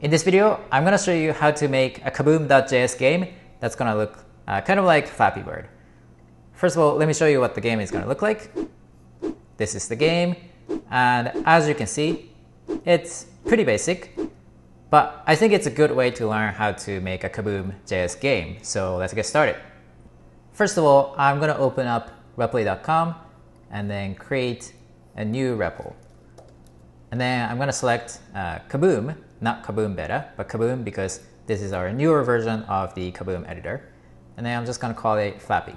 In this video, I'm going to show you how to make a kaboom.js game that's going to look uh, kind of like Flappy Bird. First of all, let me show you what the game is going to look like. This is the game, and as you can see, it's pretty basic, but I think it's a good way to learn how to make a Kaboom.js game. So let's get started. First of all, I'm going to open up replit.com and then create a new REPL. And then I'm going to select uh, Kaboom, not Kaboom Beta, but Kaboom because this is our newer version of the Kaboom editor. And then I'm just going to call it Flappy.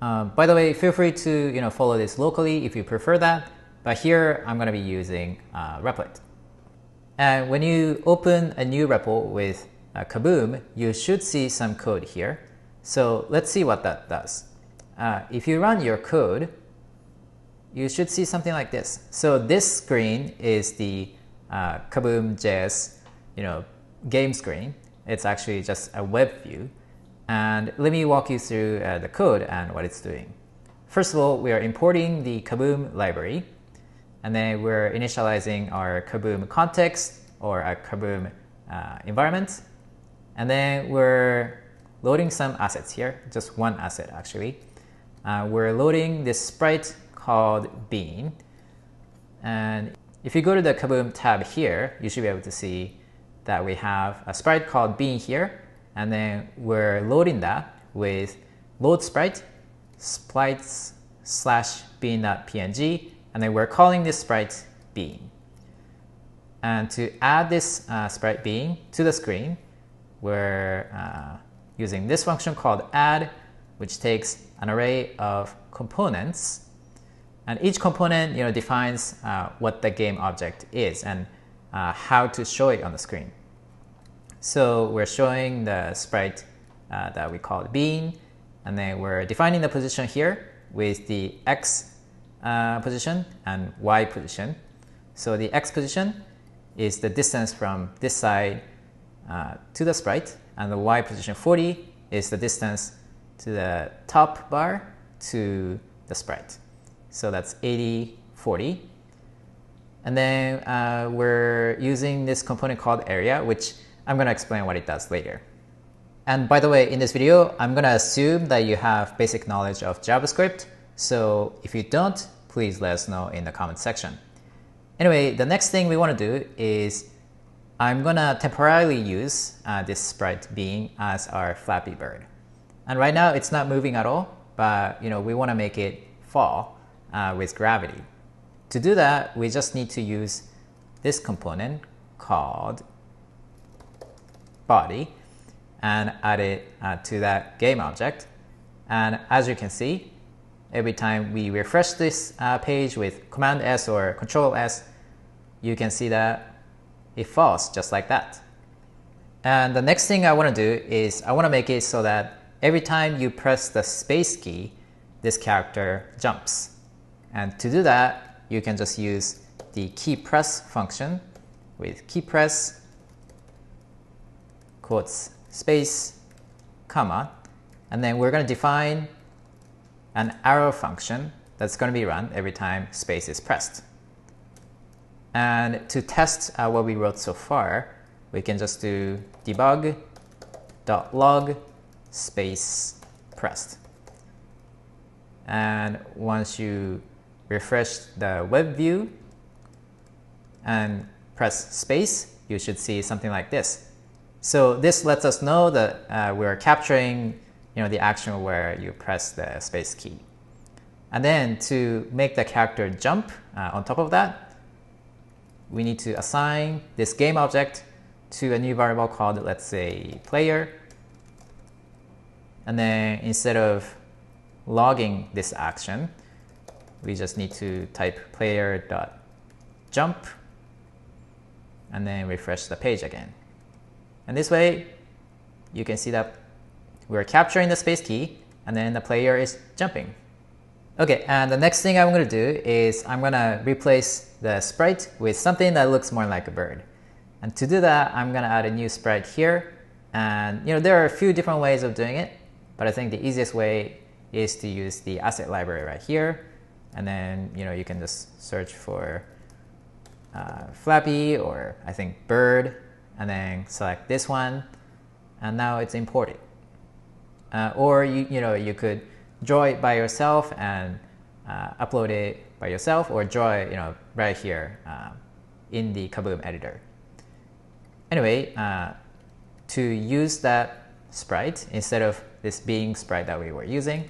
Um, by the way, feel free to you know follow this locally if you prefer that. But here I'm going to be using uh, Repl. And when you open a new REPL with uh, Kaboom, you should see some code here. So let's see what that does. Uh, if you run your code, you should see something like this. So this screen is the uh, Kaboom.js you know, game screen. It's actually just a web view. And let me walk you through uh, the code and what it's doing. First of all, we are importing the Kaboom library. And then we're initializing our Kaboom context or a Kaboom uh, environment. And then we're loading some assets here, just one asset actually. Uh, we're loading this sprite called bean. And if you go to the Kaboom tab here, you should be able to see that we have a sprite called bean here. And then we're loading that with load sprite, sprites slash bean.png. And then we're calling this sprite bean. And to add this uh, sprite bean to the screen, we're uh, using this function called add, which takes an array of components and each component you know, defines uh, what the game object is and uh, how to show it on the screen. So we're showing the sprite uh, that we call bean, and then we're defining the position here with the x uh, position and y position. So the x position is the distance from this side uh, to the sprite, and the y position 40 is the distance to the top bar to the sprite. So that's 80, 40. And then uh, we're using this component called area, which I'm going to explain what it does later. And by the way, in this video, I'm going to assume that you have basic knowledge of JavaScript. So if you don't, please let us know in the comment section. Anyway, the next thing we want to do is I'm going to temporarily use uh, this sprite bean as our Flappy Bird. And right now it's not moving at all, but you know we want to make it fall uh, with gravity. To do that, we just need to use this component called body and add it uh, to that game object. And as you can see, every time we refresh this uh, page with Command S or Control S, you can see that it falls just like that. And the next thing I want to do is I want to make it so that every time you press the space key, this character jumps. And to do that, you can just use the key press function with key press quotes space comma and then we're going to define an arrow function that's going to be run every time space is pressed. And to test uh, what we wrote so far, we can just do debug.log space pressed. And once you refresh the web view and press space, you should see something like this. So this lets us know that uh, we're capturing you know, the action where you press the space key. And then to make the character jump uh, on top of that, we need to assign this game object to a new variable called, let's say, player. And then instead of logging this action, we just need to type player.jump and then refresh the page again. And this way, you can see that we're capturing the space key and then the player is jumping. Okay, and the next thing I'm going to do is I'm going to replace the sprite with something that looks more like a bird. And to do that, I'm going to add a new sprite here. And you know there are a few different ways of doing it, but I think the easiest way is to use the asset library right here and then you know you can just search for uh, Flappy or I think bird and then select this one, and now it's imported. Uh, or you, you know, you could draw it by yourself and uh, upload it by yourself or draw it you know, right here uh, in the Kaboom editor. Anyway, uh, to use that sprite, instead of this bean sprite that we were using,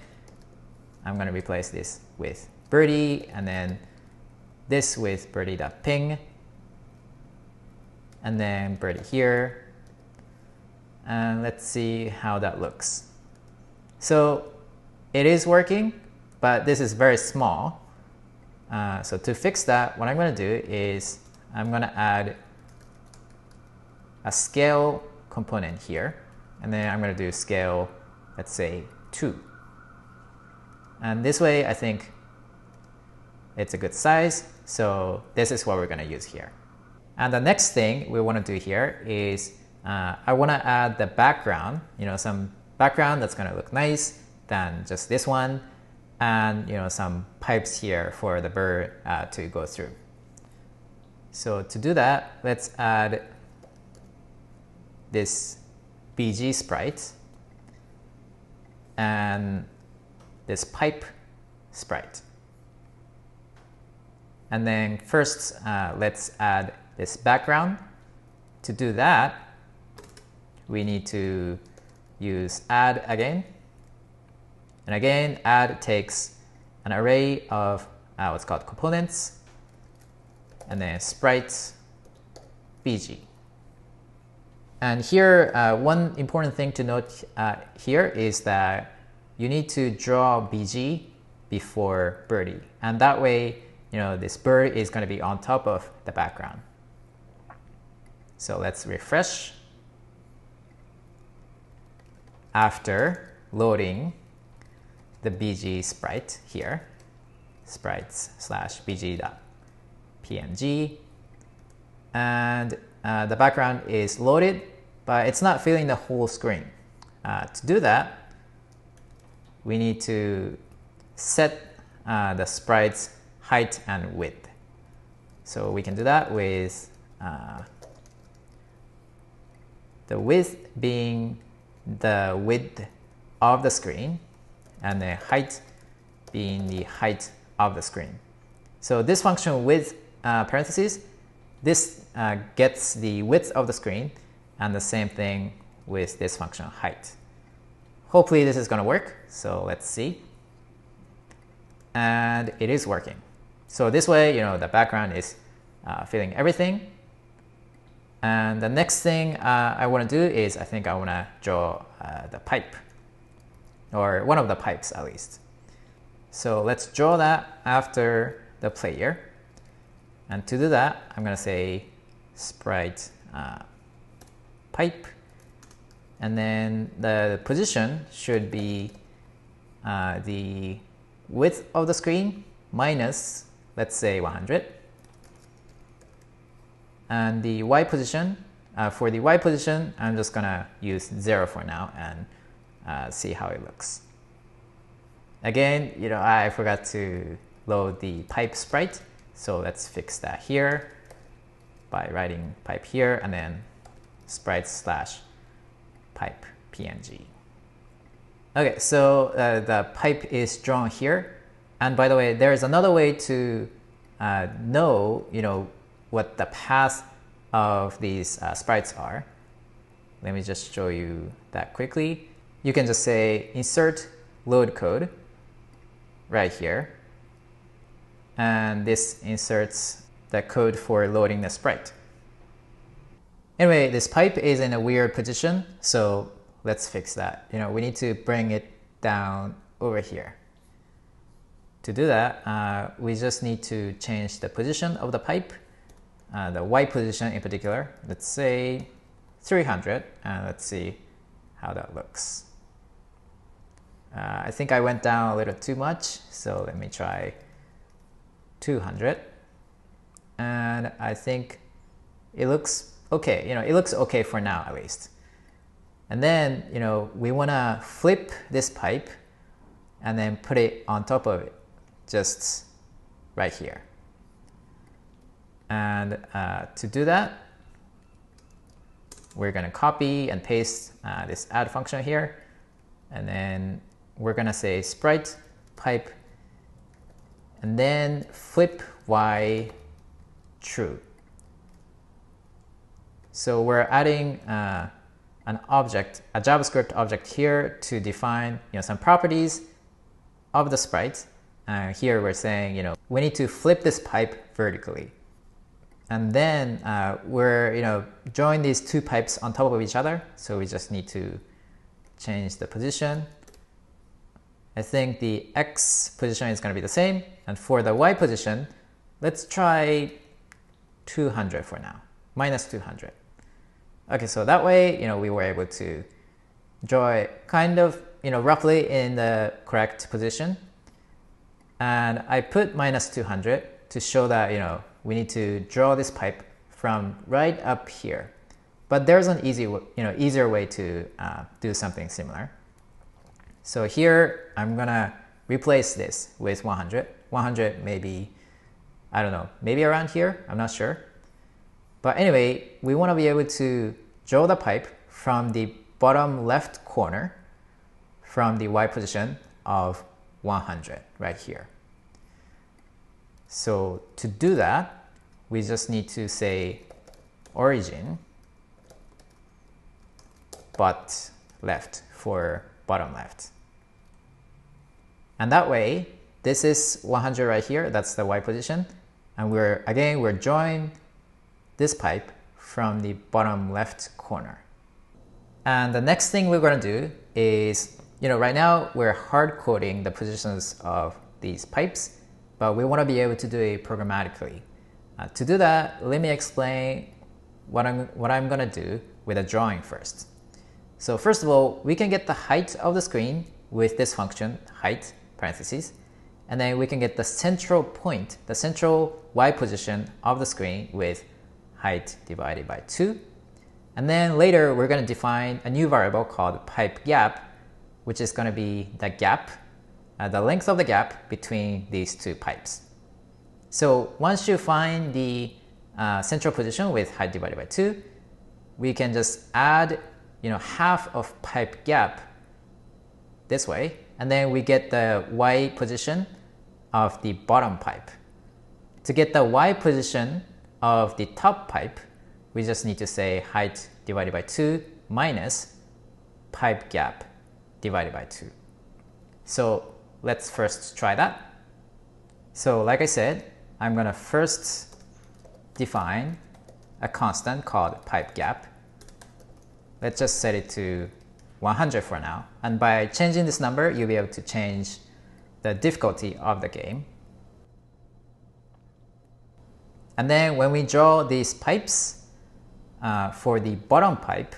I'm going to replace this with birdie and then this with birdie.png and then birdie here. And let's see how that looks. So it is working, but this is very small. Uh, so to fix that, what I'm going to do is I'm going to add a scale component here. And then I'm going to do scale, let's say 2. And this way, I think it's a good size. So this is what we're going to use here. And the next thing we want to do here is uh, I want to add the background, you know, some background that's going to look nice than just this one and you know some pipes here for the bird uh, to go through. So to do that, let's add this BG sprite and this pipe sprite. And then first, uh, let's add this background. To do that, we need to use add again. And again, add takes an array of uh, what's called components and then sprites BG. And here, uh, one important thing to note uh, here is that you need to draw BG before birdie. And that way, you know, this bird is going to be on top of the background. So let's refresh. After loading the BG sprite here, sprites slash bg.png, and uh, the background is loaded, but it's not filling the whole screen. Uh, to do that, we need to set uh, the sprite's height and width. So we can do that with uh, the width being the width of the screen and the height being the height of the screen. So this function with uh, parentheses, this uh, gets the width of the screen and the same thing with this function height. Hopefully this is going to work, so let's see. And it is working. So this way, you know, the background is uh, filling everything. And the next thing uh, I want to do is I think I want to draw uh, the pipe, or one of the pipes at least. So let's draw that after the player. And to do that, I'm going to say sprite uh, pipe and then the position should be uh, the width of the screen minus, let's say 100. And the Y position, uh, for the Y position, I'm just gonna use zero for now and uh, see how it looks. Again, you know, I forgot to load the pipe sprite, so let's fix that here by writing pipe here and then sprite slash pipe PNG. Okay, so uh, the pipe is drawn here. And by the way, there is another way to uh, know, you know, what the path of these uh, sprites are. Let me just show you that quickly. You can just say insert load code right here. And this inserts the code for loading the sprite. Anyway, this pipe is in a weird position, so let's fix that. You know, we need to bring it down over here. To do that, uh, we just need to change the position of the pipe, uh, the Y position in particular. Let's say 300, and let's see how that looks. Uh, I think I went down a little too much, so let me try 200. And I think it looks okay, you know, it looks okay for now at least. And then, you know, we want to flip this pipe and then put it on top of it, just right here. And uh, to do that, we're going to copy and paste uh, this add function here. And then we're going to say sprite pipe and then flip y true. So we're adding uh, an object, a JavaScript object here to define you know, some properties of the sprite. Uh, here we're saying, you know, we need to flip this pipe vertically. And then uh, we're, you know, join these two pipes on top of each other. So we just need to change the position. I think the X position is going to be the same. And for the Y position, let's try 200 for now, minus 200. Okay, so that way, you know, we were able to draw it kind of, you know, roughly in the correct position. And I put minus 200 to show that, you know, we need to draw this pipe from right up here. But there's an easy, you know, easier way to uh, do something similar. So here, I'm gonna replace this with 100. 100 maybe, I don't know, maybe around here, I'm not sure. But anyway, we want to be able to draw the pipe from the bottom left corner from the Y position of 100 right here. So to do that, we just need to say origin bot left for bottom left. And that way, this is 100 right here, that's the Y position. And we're, again, we're drawing this pipe from the bottom left corner. And the next thing we're going to do is, you know, right now we're hard coding the positions of these pipes, but we want to be able to do it programmatically. Uh, to do that, let me explain what I'm, what I'm going to do with a drawing first. So first of all, we can get the height of the screen with this function, height, parentheses, and then we can get the central point, the central y position of the screen with height divided by 2. And then later we're going to define a new variable called pipe gap, which is going to be the gap, uh, the length of the gap between these two pipes. So once you find the uh, central position with height divided by 2, we can just add you know, half of pipe gap this way, and then we get the y position of the bottom pipe. To get the y position of the top pipe, we just need to say height divided by 2 minus pipe gap divided by 2. So let's first try that. So like I said, I'm going to first define a constant called pipe gap. Let's just set it to 100 for now. And by changing this number, you'll be able to change the difficulty of the game. And then when we draw these pipes, uh, for the bottom pipe,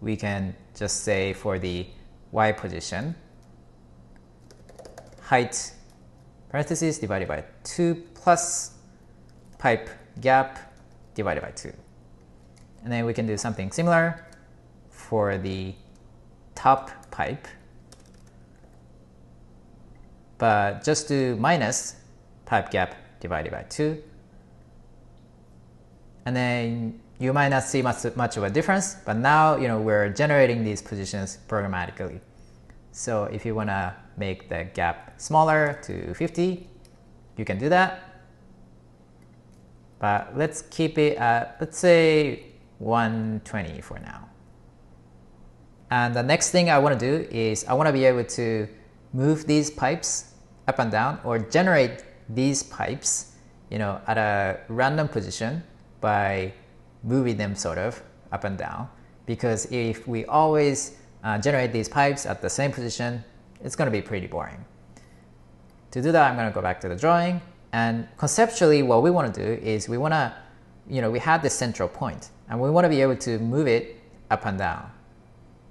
we can just say for the y position, height parentheses divided by 2 plus pipe gap divided by 2. And then we can do something similar for the top pipe, but just do minus pipe gap divided by 2 and then you might not see much, much of a difference, but now you know we're generating these positions programmatically. So if you want to make the gap smaller to 50, you can do that. But let's keep it at, let's say 120 for now. And the next thing I want to do is I want to be able to move these pipes up and down or generate these pipes you know, at a random position by moving them sort of up and down. Because if we always uh, generate these pipes at the same position, it's going to be pretty boring. To do that, I'm going to go back to the drawing. And conceptually, what we want to do is we want to, you know, we have this central point, and we want to be able to move it up and down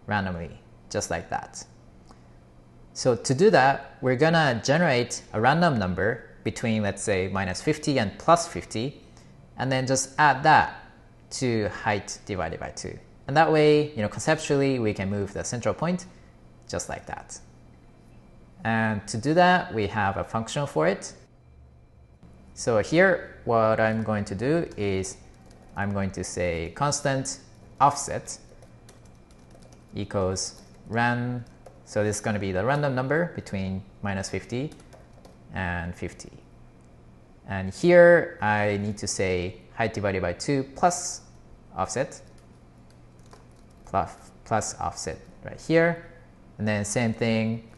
randomly, just like that. So to do that, we're going to generate a random number between, let's say, minus 50 and plus 50, and then just add that to height divided by 2. And that way, you know, conceptually, we can move the central point just like that. And to do that, we have a function for it. So here, what I'm going to do is I'm going to say constant offset equals rand. So this is going to be the random number between minus 50 and 50. And here I need to say height divided by 2 plus offset plus, plus offset right here. And then same thing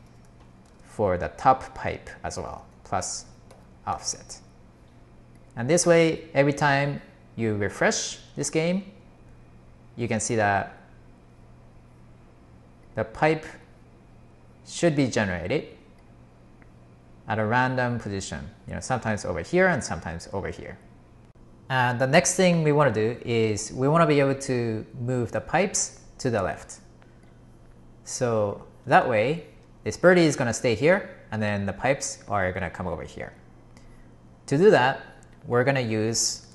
for the top pipe as well, plus offset. And this way, every time you refresh this game, you can see that the pipe should be generated at a random position, you know, sometimes over here and sometimes over here. And the next thing we want to do is we want to be able to move the pipes to the left. So that way, this birdie is going to stay here and then the pipes are going to come over here. To do that, we're going to use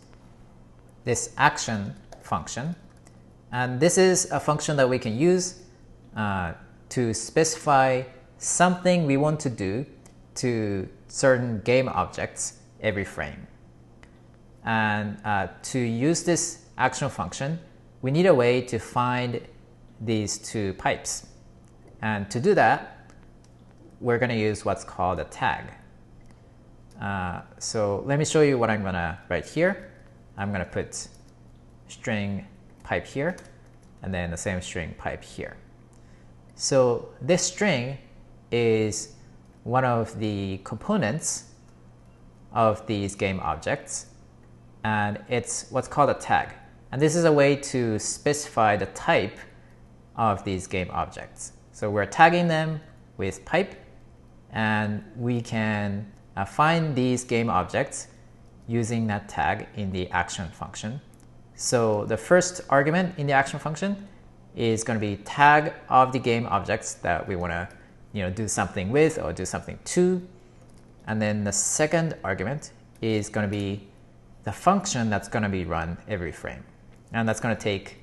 this action function. And this is a function that we can use uh, to specify something we want to do to certain game objects every frame. And uh, to use this action function, we need a way to find these two pipes. And to do that, we're going to use what's called a tag. Uh, so let me show you what I'm going to write here. I'm going to put string pipe here, and then the same string pipe here. So this string is one of the components of these game objects and it's what's called a tag. And this is a way to specify the type of these game objects. So we're tagging them with pipe and we can uh, find these game objects using that tag in the action function. So the first argument in the action function is going to be tag of the game objects that we want to you know, do something with or do something to. And then the second argument is going to be the function that's going to be run every frame. And that's going to take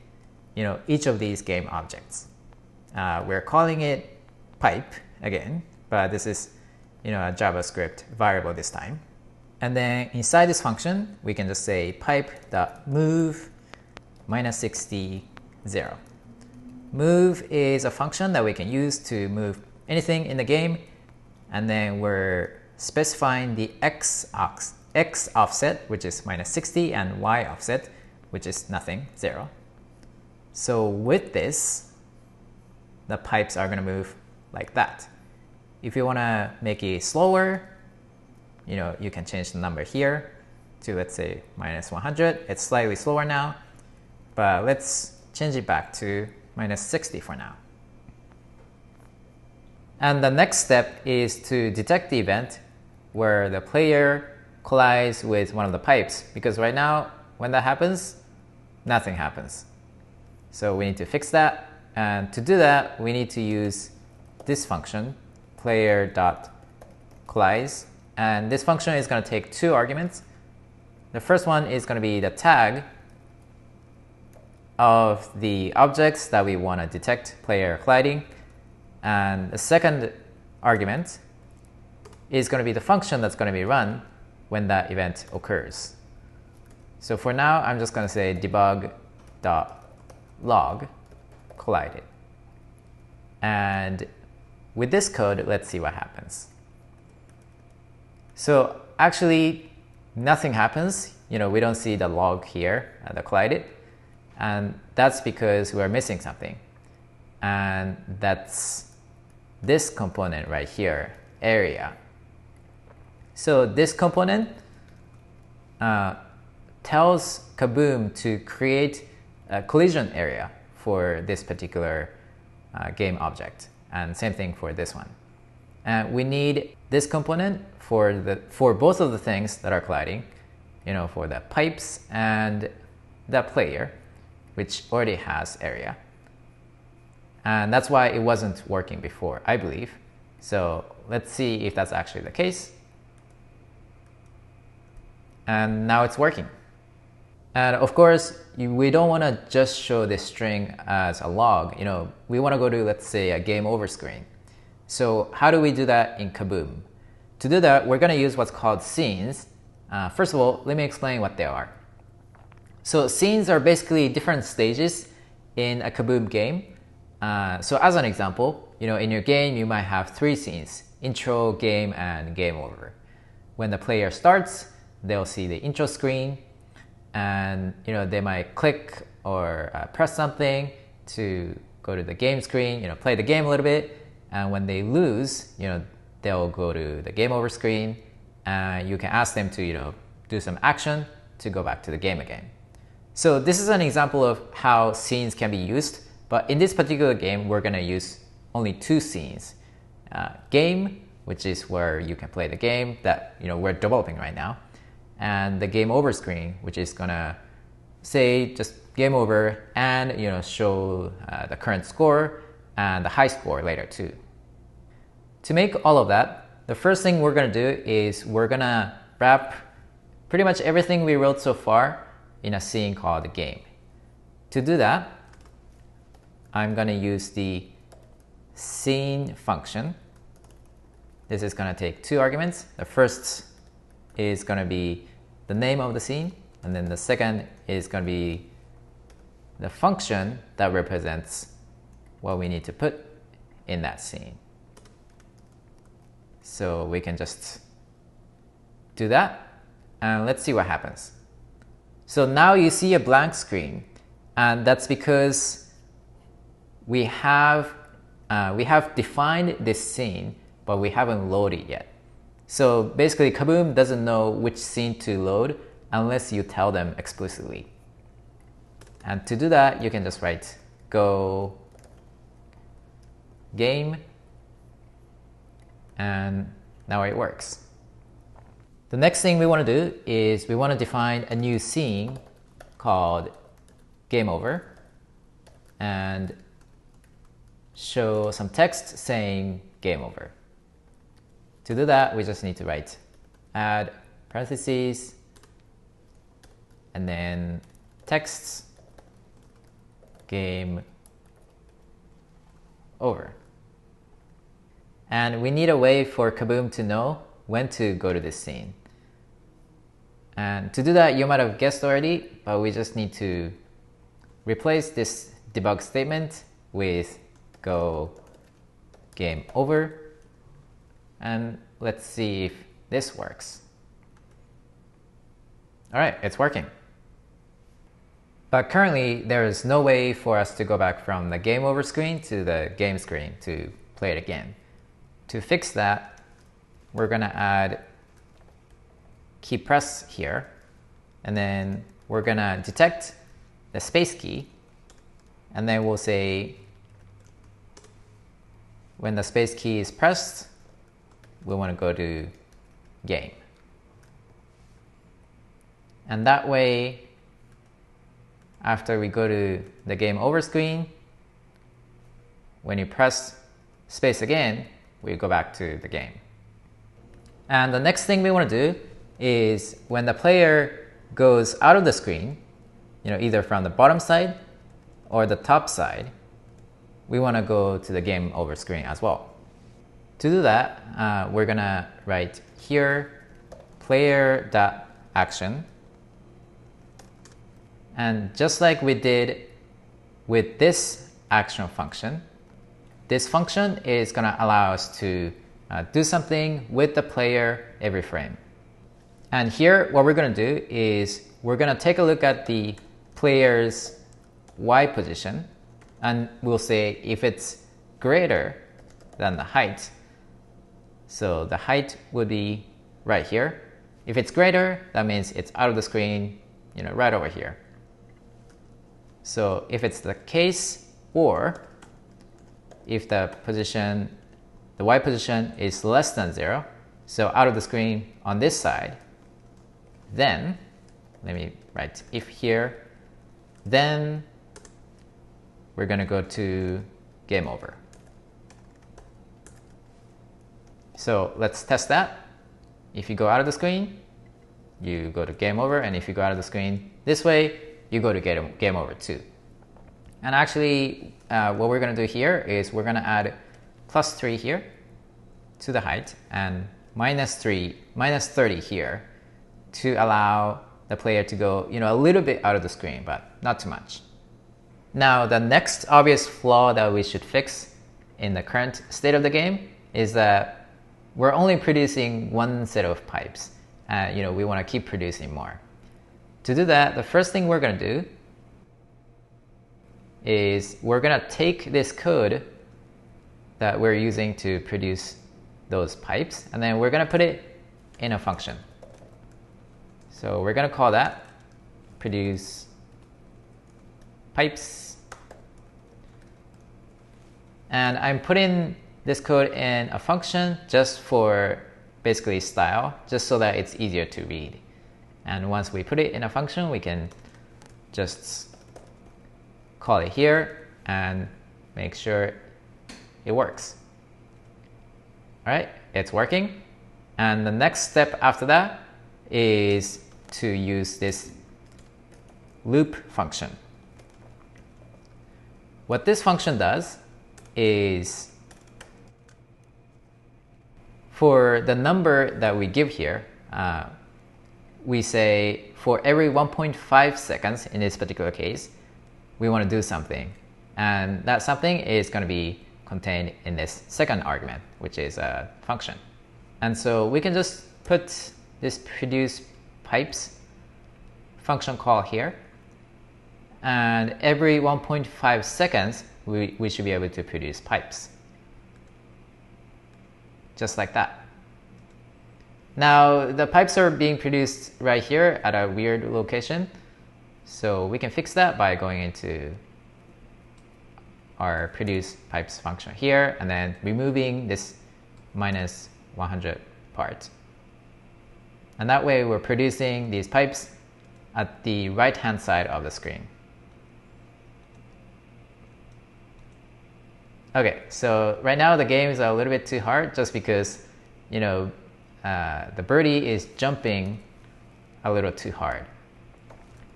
you know, each of these game objects. Uh, we're calling it pipe again, but this is you know, a JavaScript variable this time. And then inside this function, we can just say pipe.move minus 60, 0. Move is a function that we can use to move anything in the game. And then we're specifying the x, x offset, which is minus 60, and y offset, which is nothing, 0. So with this, the pipes are going to move like that. If you want to make it slower, you know, you can change the number here to let's say minus 100. It's slightly slower now, but let's change it back to minus 60 for now. And the next step is to detect the event where the player collides with one of the pipes because right now when that happens, nothing happens. So we need to fix that. And to do that, we need to use this function player.collides. And this function is going to take two arguments. The first one is going to be the tag of the objects that we want to detect player colliding. And the second argument is going to be the function that's going to be run when that event occurs. So for now, I'm just going to say debug.log collided. And with this code, let's see what happens. So actually, nothing happens. You know, we don't see the log here, uh, the collided. And that's because we're missing something. And that's this component right here, area. So this component uh, tells Kaboom to create a collision area for this particular uh, game object. And same thing for this one. And we need this component for, the, for both of the things that are colliding, you know, for the pipes and the player, which already has area. And that's why it wasn't working before, I believe. So let's see if that's actually the case. And now it's working. And of course, we don't want to just show this string as a log. You know, we want to go to, let's say, a game over screen. So how do we do that in Kaboom? To do that, we're going to use what's called scenes. Uh, first of all, let me explain what they are. So scenes are basically different stages in a Kaboom game. Uh, so as an example, you know, in your game, you might have three scenes, intro, game, and game over. When the player starts, they'll see the intro screen and, you know, they might click or uh, press something to go to the game screen, you know, play the game a little bit. And when they lose, you know, they'll go to the game over screen and you can ask them to, you know, do some action to go back to the game again. So this is an example of how scenes can be used, but in this particular game, we're gonna use only two scenes. Uh, game, which is where you can play the game that you know we're developing right now, and the game over screen, which is gonna say just game over and you know show uh, the current score and the high score later too. To make all of that, the first thing we're gonna do is we're gonna wrap pretty much everything we wrote so far in a scene called game. To do that, I'm gonna use the scene function. This is gonna take two arguments. The first is gonna be the name of the scene, and then the second is gonna be the function that represents what we need to put in that scene. So we can just do that, and let's see what happens. So now you see a blank screen, and that's because we have uh, we have defined this scene, but we haven't loaded it yet. So basically, Kaboom doesn't know which scene to load unless you tell them explicitly. And to do that, you can just write go game, and now it works. The next thing we want to do is we want to define a new scene called game over and show some text saying game over. To do that, we just need to write add parentheses and then text game over. And we need a way for Kaboom to know when to go to this scene. And to do that, you might have guessed already, but we just need to replace this debug statement with go game over. And let's see if this works. All right, it's working. But currently, there is no way for us to go back from the game over screen to the game screen to play it again. To fix that, we're going to add key press here, and then we're going to detect the space key, and then we'll say when the space key is pressed, we want to go to game. And that way, after we go to the game over screen, when you press space again, we go back to the game. And the next thing we want to do is when the player goes out of the screen, you know, either from the bottom side or the top side, we want to go to the game over screen as well. To do that, uh, we're to write here player.action. And just like we did with this action function, this function is to allow us to uh, do something with the player every frame. And here, what we're to do is we're to take a look at the player's Y position and we'll say if it's greater than the height, so the height would be right here. If it's greater, that means it's out of the screen, you know, right over here. So if it's the case, or if the position, the y position is less than zero, so out of the screen on this side, then, let me write if here, then we're to go to game over. So let's test that. If you go out of the screen, you go to game over, and if you go out of the screen this way, you go to game, game over too. And actually, uh, what we're going to do here is we're going to add plus 3 here to the height and minus 3, minus 30 here to allow the player to go you know, a little bit out of the screen, but not too much. Now, the next obvious flaw that we should fix in the current state of the game is that we're only producing one set of pipes. And you know, we want to keep producing more. To do that, the first thing we're going to do is we're going to take this code that we're using to produce those pipes, and then we're going to put it in a function. So we're going to call that produce pipes. And I'm putting this code in a function just for basically style, just so that it's easier to read. And once we put it in a function, we can just call it here and make sure it works. All right, it's working. And the next step after that is to use this loop function. What this function does is for the number that we give here, uh, we say for every 1.5 seconds in this particular case, we want to do something. And that something is going to be contained in this second argument, which is a function. And so we can just put this produce pipes function call here. And every 1.5 seconds, we, we should be able to produce pipes. Just like that. Now, the pipes are being produced right here at a weird location. So we can fix that by going into our produce pipes function here and then removing this minus 100 part. And that way we're producing these pipes at the right hand side of the screen. Okay, so right now the game is a little bit too hard just because, you know, uh, the birdie is jumping a little too hard.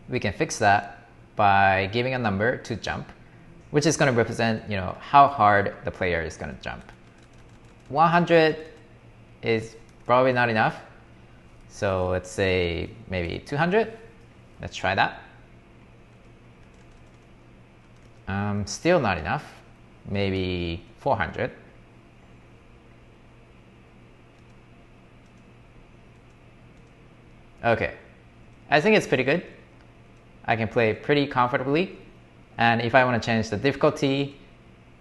We can fix that by giving a number to jump, which is going to represent, you know, how hard the player is going to jump. 100 is probably not enough. So let's say maybe 200. Let's try that. Um, still not enough. Maybe 400. Okay, I think it's pretty good. I can play pretty comfortably. And if I want to change the difficulty,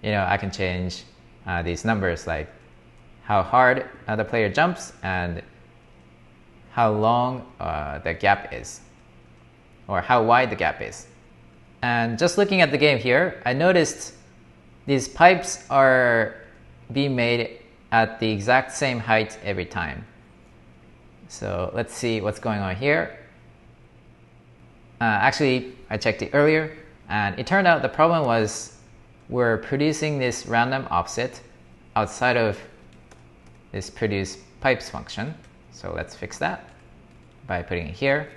you know, I can change uh, these numbers like how hard uh, the player jumps and how long uh, the gap is or how wide the gap is. And just looking at the game here, I noticed these pipes are being made at the exact same height every time. So let's see what's going on here. Uh, actually, I checked it earlier, and it turned out the problem was we're producing this random offset outside of this produce pipes function. So let's fix that by putting it here.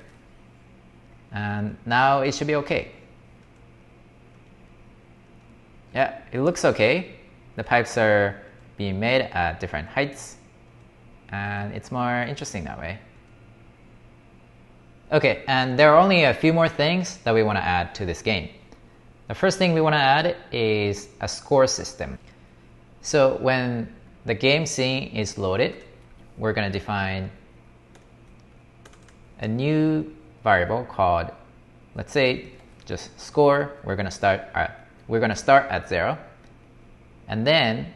And now it should be okay. Yeah, it looks okay. The pipes are being made at different heights and it's more interesting that way. Okay, and there are only a few more things that we want to add to this game. The first thing we want to add is a score system. So when the game scene is loaded, we're going to define a new variable called, let's say, just score. We're going to start at, we're going to start at zero, and then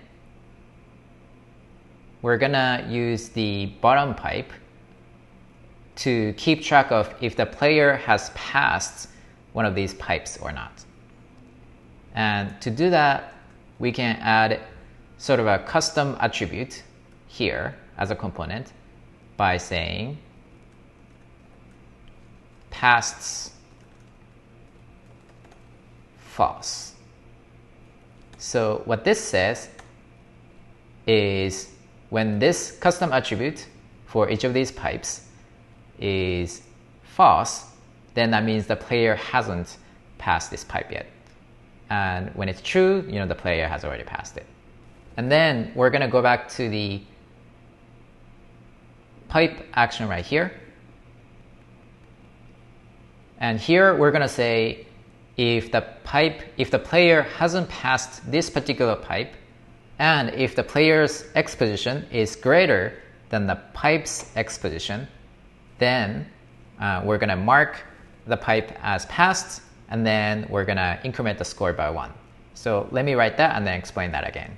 we're going to use the bottom pipe to keep track of if the player has passed one of these pipes or not. And to do that, we can add sort of a custom attribute here as a component by saying passed false. So what this says is when this custom attribute for each of these pipes is false, then that means the player hasn't passed this pipe yet. And when it's true, you know, the player has already passed it. And then we're going to go back to the pipe action right here. And here we're going to say if the pipe, if the player hasn't passed this particular pipe, and if the player's x position is greater than the pipe's x position, then uh, we're going to mark the pipe as passed, and then we're going to increment the score by one. So let me write that and then explain that again.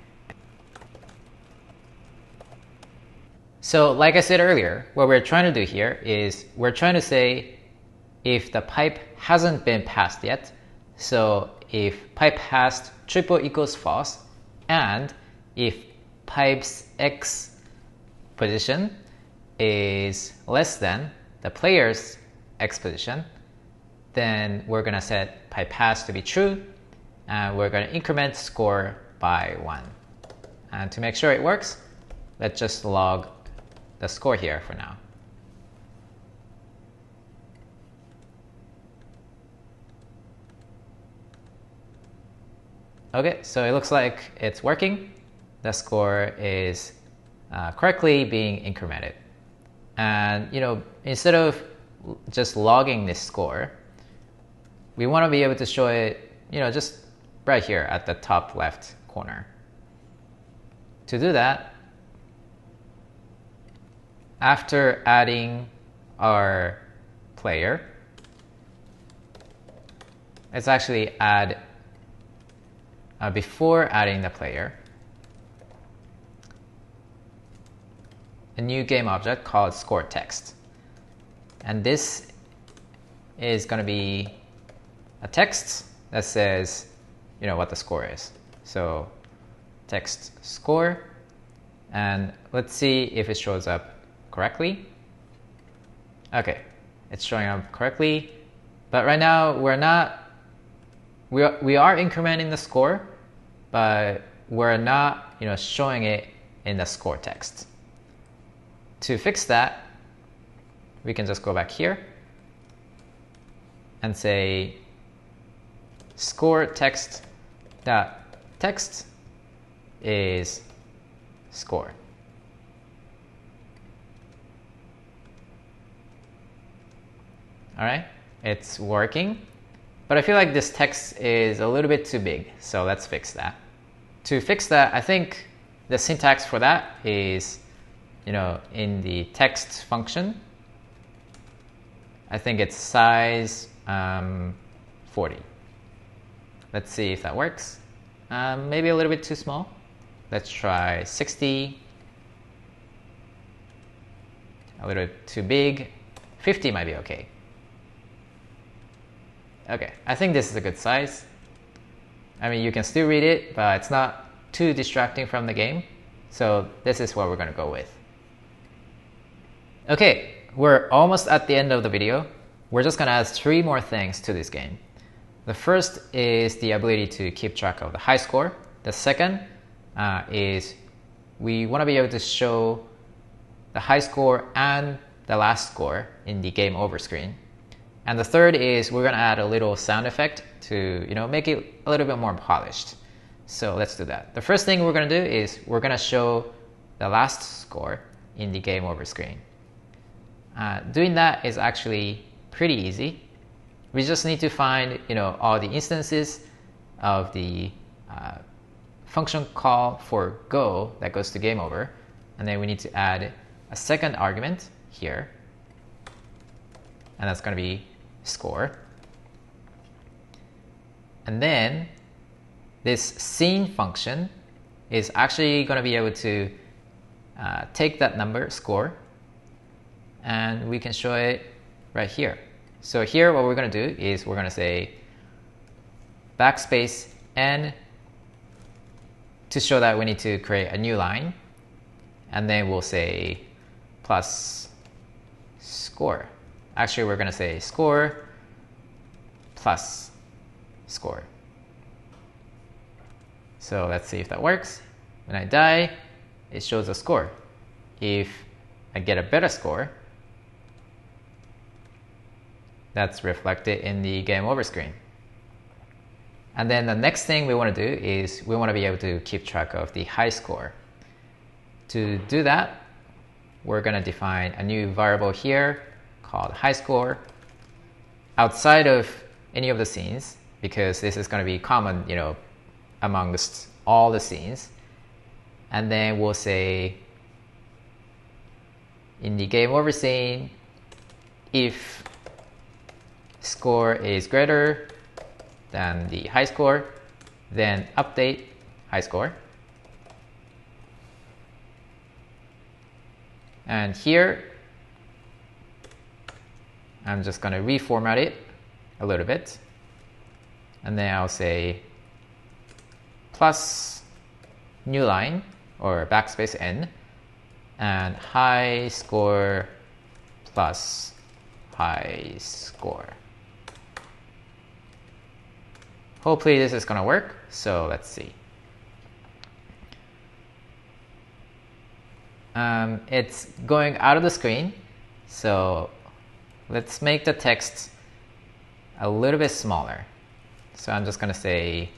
So like I said earlier, what we're trying to do here is we're trying to say if the pipe hasn't been passed yet, so if pipe has triple equals false, and if pipe's x position is less than the player's x position, then we're going to set pipe pass to be true, and we're going to increment score by 1. And to make sure it works, let's just log the score here for now. Okay, so it looks like it's working. The score is uh, correctly being incremented. And you know, instead of just logging this score, we want to be able to show it, you know, just right here at the top left corner. To do that, after adding our player, let's actually add, uh, before adding the player, a new game object called score text. And this is going to be a text that says, you know, what the score is. So text score, and let's see if it shows up correctly. Okay, it's showing up correctly. But right now we're not, we are, we are incrementing the score, but we're not you know, showing it in the score text. To fix that, we can just go back here and say score text dot text is score. all right? It's working, but I feel like this text is a little bit too big, so let's fix that. To fix that, I think the syntax for that is, you know, in the text function, I think it's size um, 40. Let's see if that works. Um, maybe a little bit too small. Let's try 60. A little bit too big. 50 might be okay. Okay, I think this is a good size. I mean, you can still read it, but it's not too distracting from the game. So this is what we're going to go with. Okay, we're almost at the end of the video. We're just going to add three more things to this game. The first is the ability to keep track of the high score. The second uh, is we want to be able to show the high score and the last score in the game over screen. And the third is we're going to add a little sound effect to you know make it a little bit more polished. So let's do that. The first thing we're going to do is we're going to show the last score in the game over screen. Uh, doing that is actually pretty easy. We just need to find you know all the instances of the uh, function call for go that goes to game over, and then we need to add a second argument here, and that's going to be score. And then this scene function is actually going to be able to uh, take that number, score, and we can show it right here. So here what we're going to do is we're going to say backspace n to show that we need to create a new line. And then we'll say plus score. Actually, we're going to say score plus score. So let's see if that works. When I die, it shows a score. If I get a better score, that's reflected in the game over screen. And then the next thing we want to do is we want to be able to keep track of the high score. To do that, we're going to define a new variable here called high score. Outside of any of the scenes, because this is going to be common, you know, amongst all the scenes. And then we'll say in the game over scene, if score is greater than the high score, then update high score. And here, I'm just going to reformat it a little bit. And then I'll say plus new line or backspace n and high score plus high score. Hopefully this is going to work. So let's see. Um, it's going out of the screen. So let's make the text a little bit smaller. So I'm just going to say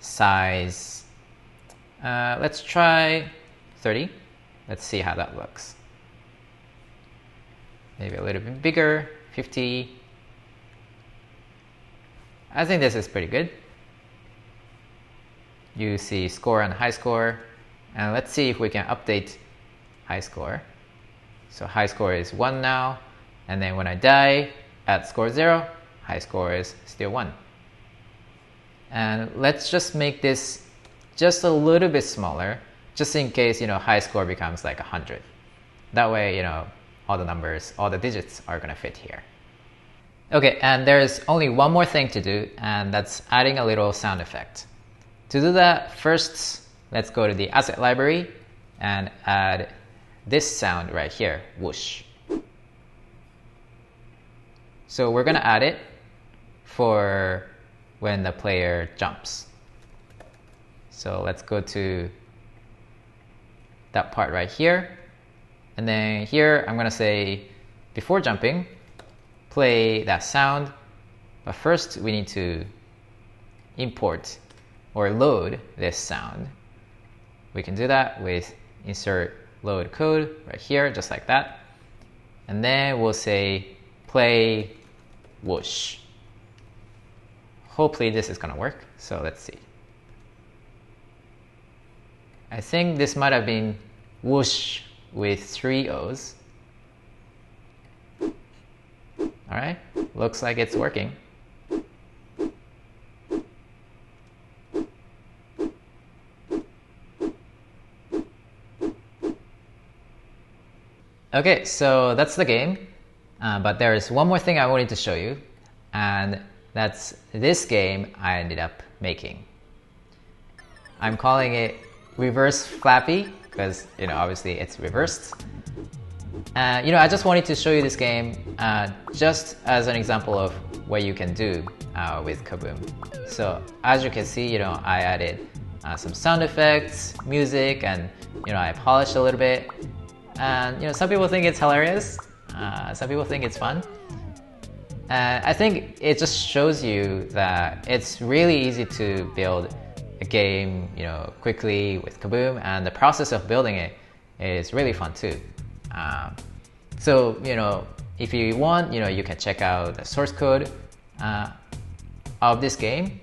size. Uh, let's try 30. Let's see how that looks. Maybe a little bit bigger, 50. I think this is pretty good. You see score and high score. And let's see if we can update high score. So high score is 1 now. And then when I die at score 0, high score is still 1. And let's just make this just a little bit smaller, just in case, you know, high score becomes like 100. That way, you know, all the numbers, all the digits are going to fit here. Okay, and there's only one more thing to do, and that's adding a little sound effect. To do that, first, let's go to the asset library and add this sound right here, whoosh. So we're going to add it for when the player jumps. So let's go to that part right here. And then here I'm going to say before jumping, play that sound. But first we need to import or load this sound. We can do that with insert load code right here, just like that. And then we'll say play whoosh. Hopefully this is gonna work, so let's see. I think this might have been whoosh with three O's. Alright, looks like it's working. Okay, so that's the game. Uh, but there is one more thing I wanted to show you, and that's this game I ended up making. I'm calling it Reverse Flappy because you know obviously it's reversed. Uh, you know I just wanted to show you this game uh, just as an example of what you can do uh, with Kaboom. So as you can see, you know I added uh, some sound effects, music, and you know I polished a little bit. And you know, some people think it's hilarious. Uh, some people think it's fun. And I think it just shows you that it's really easy to build a game, you know, quickly with Kaboom, and the process of building it is really fun too. Um, so you know, if you want, you know, you can check out the source code uh, of this game,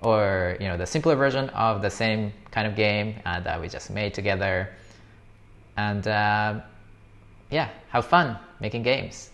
or you know, the simpler version of the same kind of game uh, that we just made together and uh, yeah, have fun making games.